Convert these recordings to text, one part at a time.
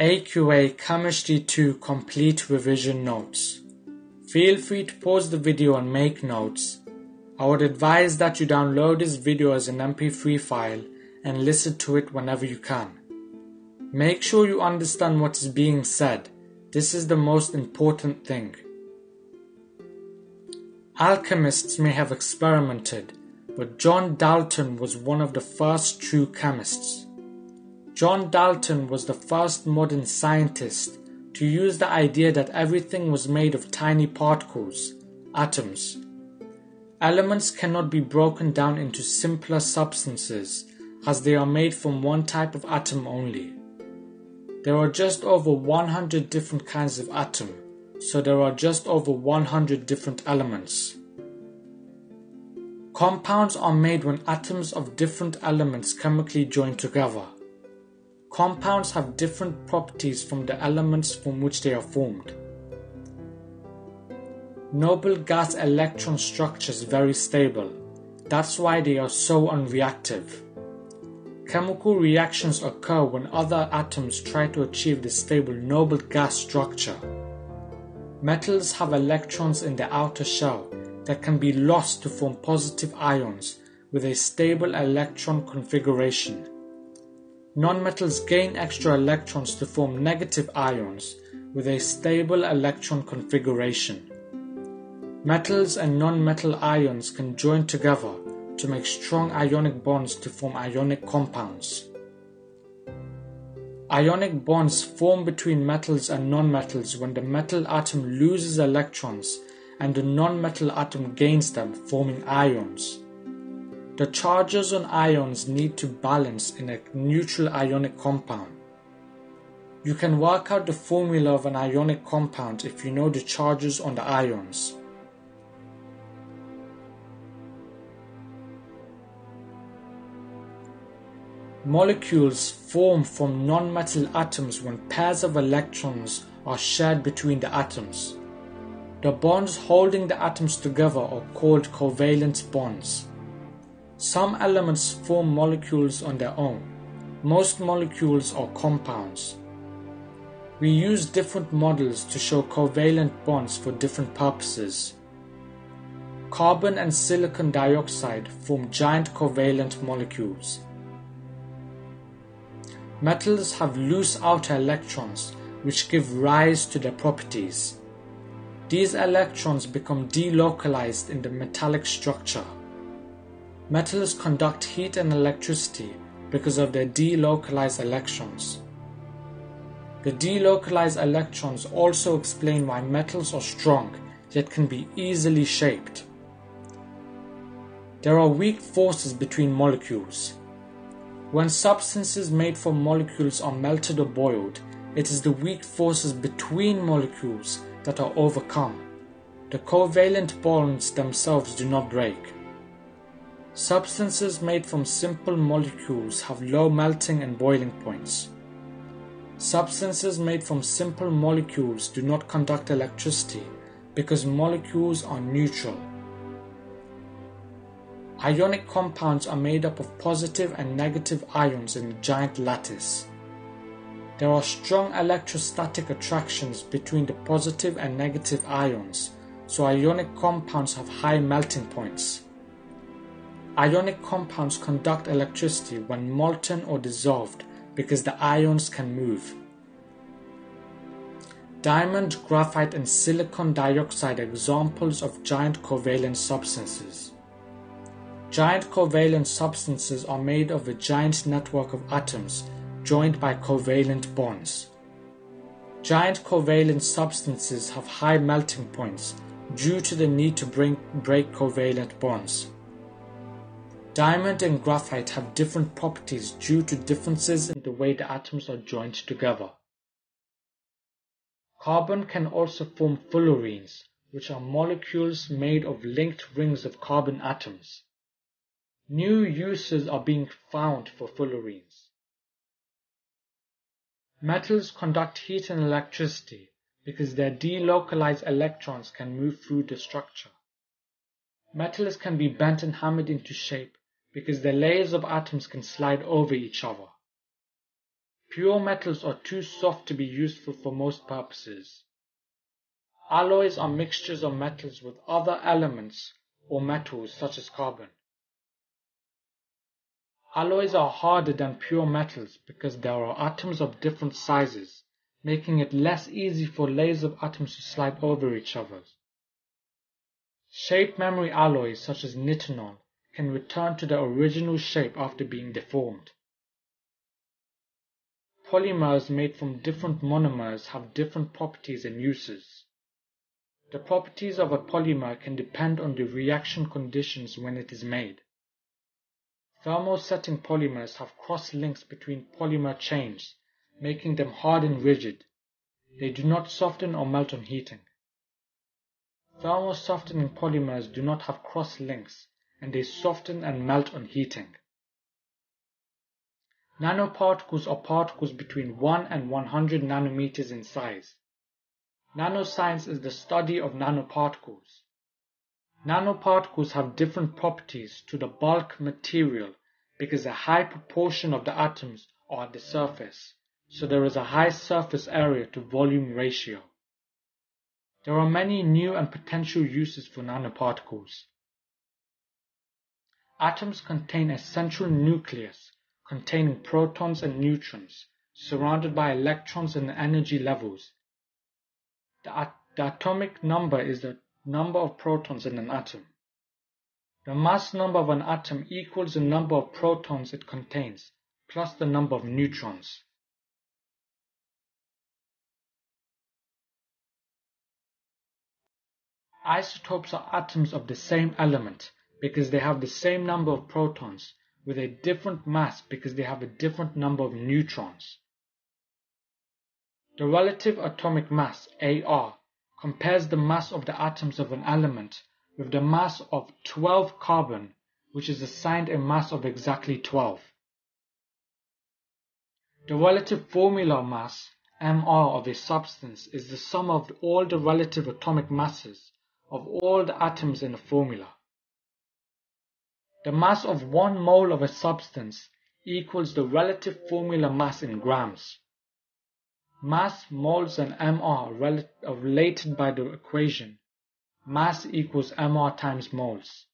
AQA Chemistry 2 Complete Revision Notes. Feel free to pause the video and make notes. I would advise that you download this video as an MP3 file and listen to it whenever you can. Make sure you understand what is being said. This is the most important thing. Alchemists may have experimented, but John Dalton was one of the first true chemists. John Dalton was the first modern scientist to use the idea that everything was made of tiny particles, atoms. Elements cannot be broken down into simpler substances as they are made from one type of atom only. There are just over 100 different kinds of atom, so there are just over 100 different elements. Compounds are made when atoms of different elements chemically join together. Compounds have different properties from the elements from which they are formed. Noble gas electron structure is very stable. That's why they are so unreactive. Chemical reactions occur when other atoms try to achieve the stable noble gas structure. Metals have electrons in the outer shell that can be lost to form positive ions with a stable electron configuration. Nonmetals gain extra electrons to form negative ions with a stable electron configuration. Metals and nonmetal ions can join together to make strong ionic bonds to form ionic compounds. Ionic bonds form between metals and nonmetals when the metal atom loses electrons and the nonmetal atom gains them, forming ions. The charges on ions need to balance in a neutral ionic compound. You can work out the formula of an ionic compound if you know the charges on the ions. Molecules form from nonmetal atoms when pairs of electrons are shared between the atoms. The bonds holding the atoms together are called covalent bonds. Some elements form molecules on their own. Most molecules are compounds. We use different models to show covalent bonds for different purposes. Carbon and silicon dioxide form giant covalent molecules. Metals have loose outer electrons which give rise to their properties. These electrons become delocalized in the metallic structure. Metals conduct heat and electricity because of their delocalized electrons. The delocalized electrons also explain why metals are strong yet can be easily shaped. There are weak forces between molecules. When substances made from molecules are melted or boiled, it is the weak forces between molecules that are overcome. The covalent bonds themselves do not break. Substances made from simple molecules have low melting and boiling points. Substances made from simple molecules do not conduct electricity because molecules are neutral. Ionic compounds are made up of positive and negative ions in a giant lattice. There are strong electrostatic attractions between the positive and negative ions, so ionic compounds have high melting points. Ionic compounds conduct electricity when molten or dissolved because the ions can move. Diamond, graphite and silicon dioxide are examples of giant covalent substances. Giant covalent substances are made of a giant network of atoms joined by covalent bonds. Giant covalent substances have high melting points due to the need to bring, break covalent bonds. Diamond and graphite have different properties due to differences in the way the atoms are joined together. Carbon can also form fullerenes, which are molecules made of linked rings of carbon atoms. New uses are being found for fullerenes. Metals conduct heat and electricity because their delocalized electrons can move through the structure. Metals can be bent and hammered into shape because the layers of atoms can slide over each other. Pure metals are too soft to be useful for most purposes. Alloys are mixtures of metals with other elements or metals such as carbon. Alloys are harder than pure metals because there are atoms of different sizes, making it less easy for layers of atoms to slide over each other. Shape memory alloys such as nitinol can return to their original shape after being deformed. Polymers made from different monomers have different properties and uses. The properties of a polymer can depend on the reaction conditions when it is made. Thermosetting polymers have cross links between polymer chains, making them hard and rigid. They do not soften or melt on heating. Thermosoftening polymers do not have cross links, and they soften and melt on heating. Nanoparticles are particles between 1 and 100 nanometers in size. Nanoscience is the study of nanoparticles. Nanoparticles have different properties to the bulk material because a high proportion of the atoms are at the surface, so there is a high surface area to volume ratio. There are many new and potential uses for nanoparticles. Atoms contain a central nucleus containing protons and neutrons, surrounded by electrons and energy levels. The, at the atomic number is the number of protons in an atom. The mass number of an atom equals the number of protons it contains, plus the number of neutrons. Isotopes are atoms of the same element because they have the same number of protons with a different mass because they have a different number of neutrons. The relative atomic mass, AR, compares the mass of the atoms of an element with the mass of 12 carbon, which is assigned a mass of exactly 12. The relative formula mass, MR, of a substance is the sum of all the relative atomic masses of all the atoms in a formula. The mass of one mole of a substance equals the relative formula mass in grams. Mass, moles, and mr are related by the equation mass equals mr times moles.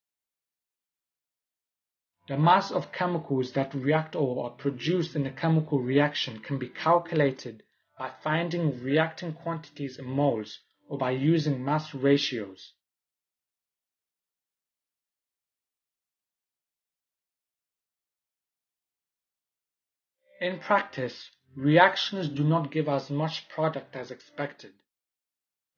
The mass of chemicals that react or are produced in a chemical reaction can be calculated by finding reacting quantities in moles or by using mass ratios. In practice, Reactions do not give as much product as expected.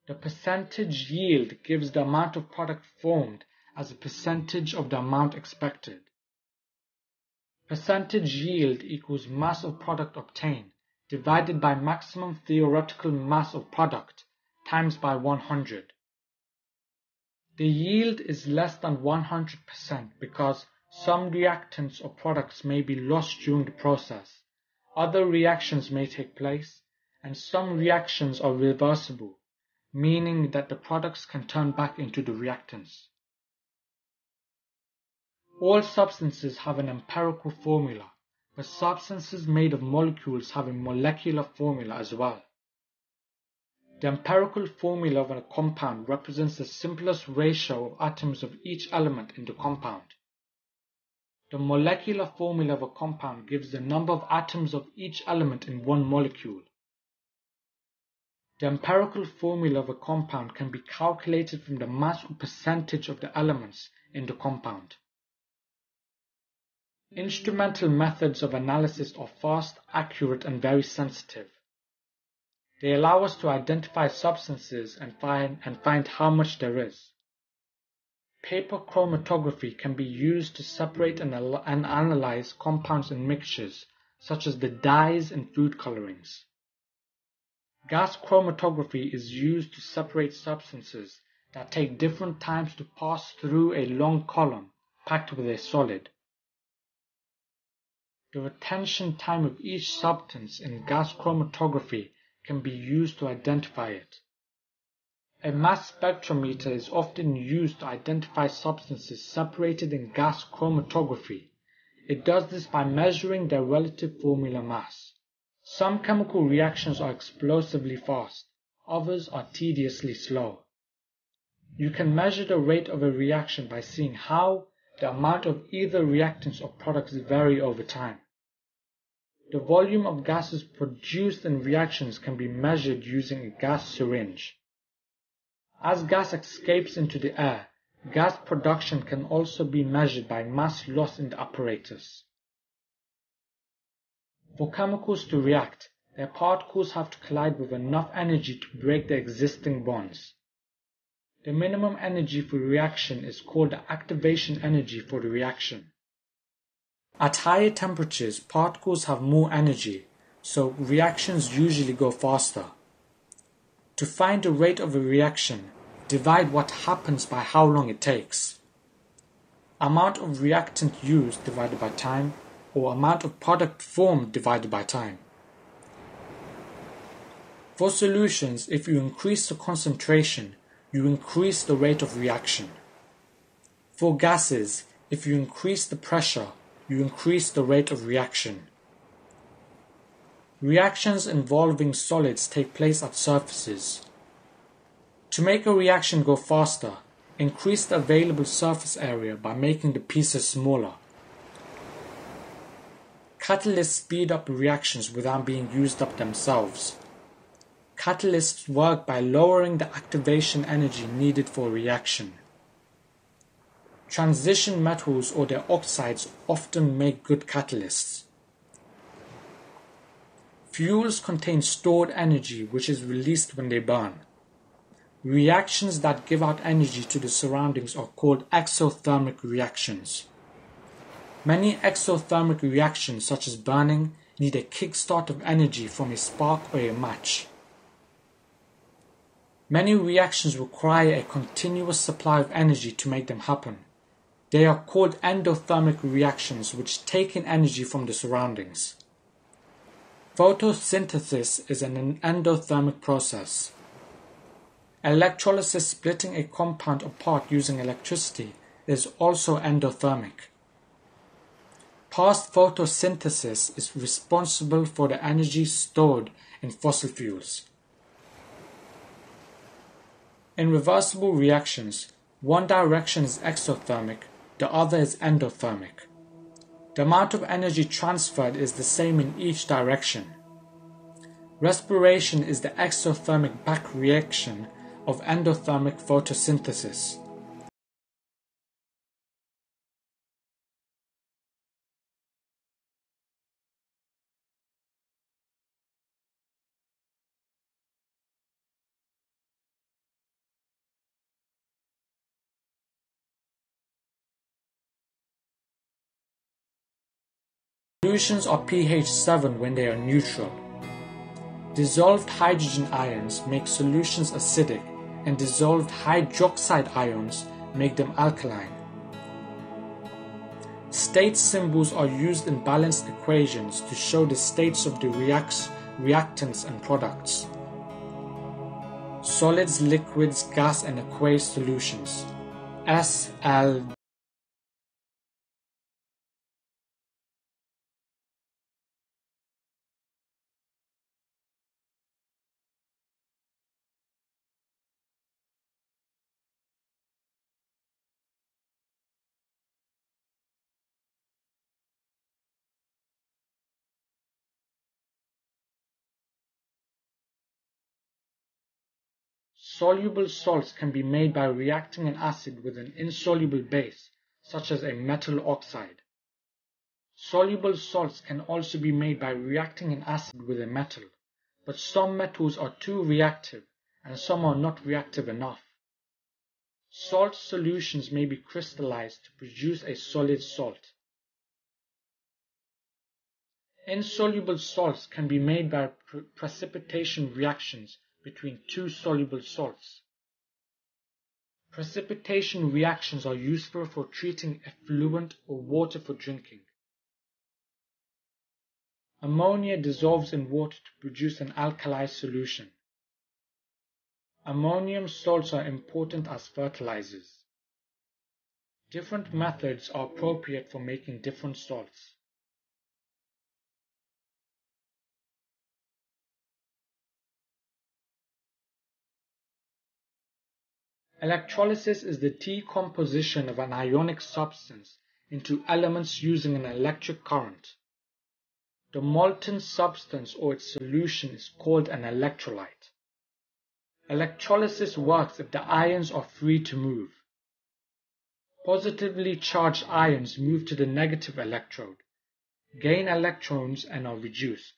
The percentage yield gives the amount of product formed as a percentage of the amount expected. Percentage yield equals mass of product obtained divided by maximum theoretical mass of product times by 100. The yield is less than 100% because some reactants or products may be lost during the process. Other reactions may take place, and some reactions are reversible, meaning that the products can turn back into the reactants. All substances have an empirical formula, but substances made of molecules have a molecular formula as well. The empirical formula of a compound represents the simplest ratio of atoms of each element in the compound. The molecular formula of a compound gives the number of atoms of each element in one molecule. The empirical formula of a compound can be calculated from the mass or percentage of the elements in the compound. Instrumental methods of analysis are fast, accurate, and very sensitive. They allow us to identify substances and find, and find how much there is. Paper chromatography can be used to separate and, and analyze compounds and mixtures, such as the dyes in food colorings. Gas chromatography is used to separate substances that take different times to pass through a long column packed with a solid. The retention time of each substance in gas chromatography can be used to identify it. A mass spectrometer is often used to identify substances separated in gas chromatography. It does this by measuring their relative formula mass. Some chemical reactions are explosively fast, others are tediously slow. You can measure the rate of a reaction by seeing how the amount of either reactants or products vary over time. The volume of gases produced in reactions can be measured using a gas syringe. As gas escapes into the air, gas production can also be measured by mass loss in the apparatus. For chemicals to react, their particles have to collide with enough energy to break the existing bonds. The minimum energy for reaction is called the activation energy for the reaction. At higher temperatures, particles have more energy, so reactions usually go faster. To find the rate of a reaction, divide what happens by how long it takes. Amount of reactant used divided by time, or amount of product formed divided by time. For solutions, if you increase the concentration, you increase the rate of reaction. For gases, if you increase the pressure, you increase the rate of reaction. Reactions involving solids take place at surfaces. To make a reaction go faster, increase the available surface area by making the pieces smaller. Catalysts speed up reactions without being used up themselves. Catalysts work by lowering the activation energy needed for reaction. Transition metals or their oxides often make good catalysts. Fuels contain stored energy which is released when they burn. Reactions that give out energy to the surroundings are called exothermic reactions. Many exothermic reactions such as burning need a kickstart of energy from a spark or a match. Many reactions require a continuous supply of energy to make them happen. They are called endothermic reactions which take in energy from the surroundings. Photosynthesis is an endothermic process. Electrolysis splitting a compound apart using electricity is also endothermic. Past photosynthesis is responsible for the energy stored in fossil fuels. In reversible reactions, one direction is exothermic, the other is endothermic. The amount of energy transferred is the same in each direction. Respiration is the exothermic back reaction of endothermic photosynthesis. Solutions are pH 7 when they are neutral. Dissolved hydrogen ions make solutions acidic and dissolved hydroxide ions make them alkaline. State symbols are used in balanced equations to show the states of the reacts, reactants and products. Solids, liquids, gas and aqueous solutions. S, L, Soluble salts can be made by reacting an acid with an insoluble base, such as a metal oxide. Soluble salts can also be made by reacting an acid with a metal, but some metals are too reactive and some are not reactive enough. Salt solutions may be crystallized to produce a solid salt. Insoluble salts can be made by pre precipitation reactions between two soluble salts. Precipitation reactions are useful for treating effluent or water for drinking. Ammonia dissolves in water to produce an alkali solution. Ammonium salts are important as fertilizers. Different methods are appropriate for making different salts. Electrolysis is the decomposition of an ionic substance into elements using an electric current. The molten substance or its solution is called an electrolyte. Electrolysis works if the ions are free to move. Positively charged ions move to the negative electrode, gain electrons and are reduced.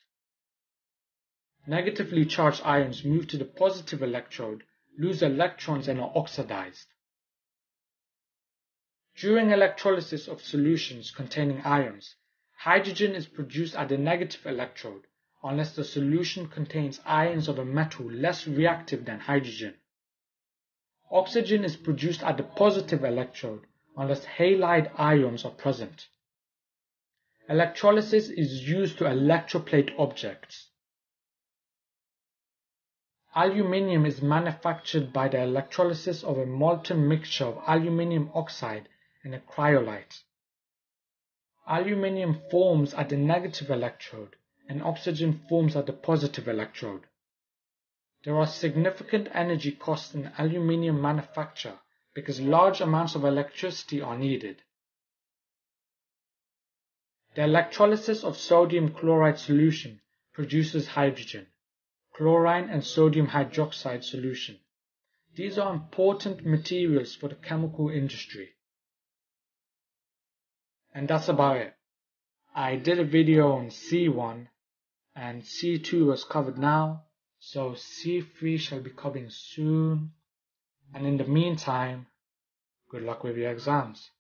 Negatively charged ions move to the positive electrode, lose electrons and are oxidized. During electrolysis of solutions containing ions, hydrogen is produced at the negative electrode unless the solution contains ions of a metal less reactive than hydrogen. Oxygen is produced at the positive electrode unless halide ions are present. Electrolysis is used to electroplate objects. Aluminium is manufactured by the electrolysis of a molten mixture of aluminium oxide and a cryolite. Aluminium forms at the negative electrode and oxygen forms at the positive electrode. There are significant energy costs in aluminium manufacture because large amounts of electricity are needed. The electrolysis of sodium chloride solution produces hydrogen, chlorine and sodium hydroxide solution. These are important materials for the chemical industry. And that's about it. I did a video on C1 and C2 was covered now, so C3 shall be coming soon. And in the meantime, good luck with your exams.